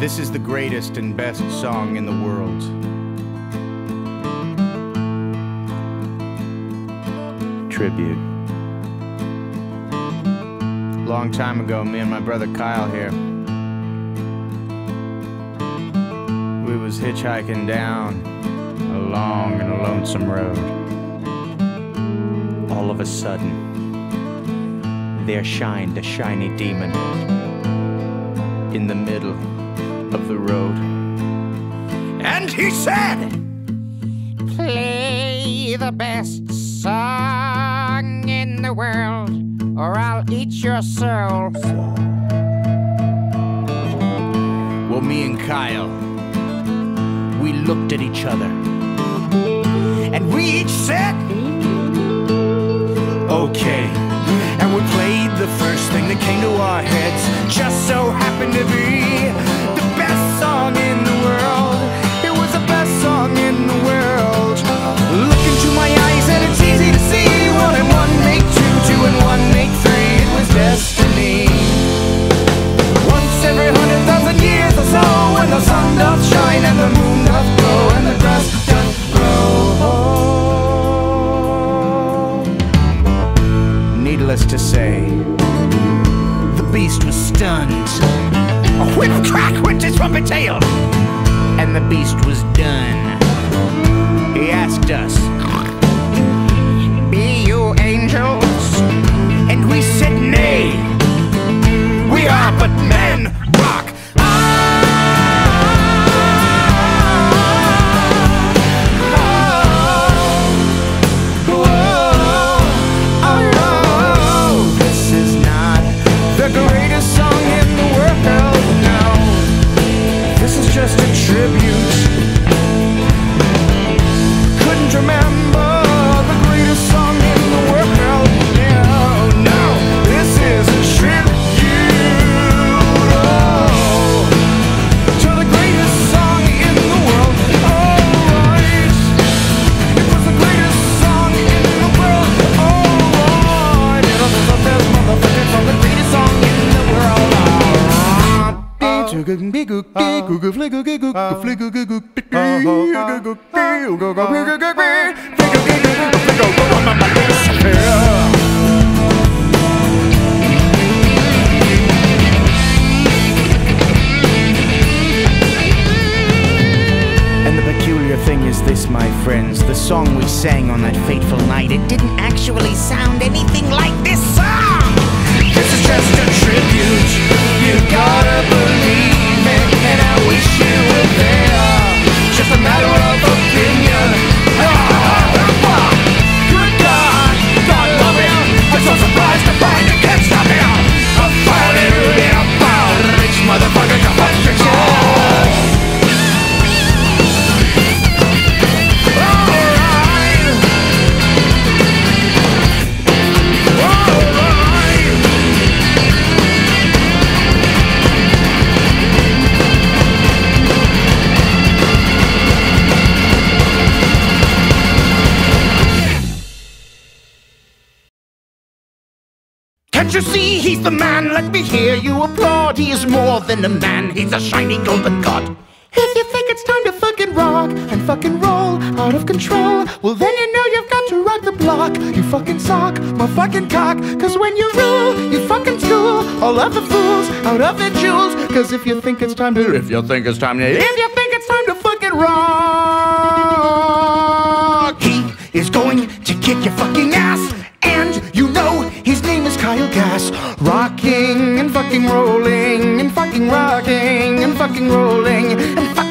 This is the greatest and best song in the world. Tribute. Long time ago, me and my brother Kyle here. Was hitchhiking down a long and lonesome road. All of a sudden, there shined a shiny demon in the middle of the road. And he said, Play the best song in the world, or I'll eat your soul. Well, me and Kyle, looked at each other. And we each said, Okay. And we played the first thing that came to our heads. Just so happened to be trumpet tail, and the beast was done. He asked us, Be you angels? And the peculiar thing is this, my friends, the song we sang on that fateful night, it didn't actually sound anything like this song. This is just a tribute. Can't you see he's the man? Let me hear you applaud. He is more than a man, he's a shiny golden god. If you think it's time to fucking rock and fucking roll out of control, well then you know you've got to rock the block. You fucking sock my fucking cock. Cause when you rule, you fucking school all of the fools out of their jewels. Cause if you think it's time to, if you think it's time to, if you think it's time to fucking rock, he is going to kick your fucking ass. Kyle Gass. Rocking and fucking rolling and fucking rocking and fucking rolling and fucking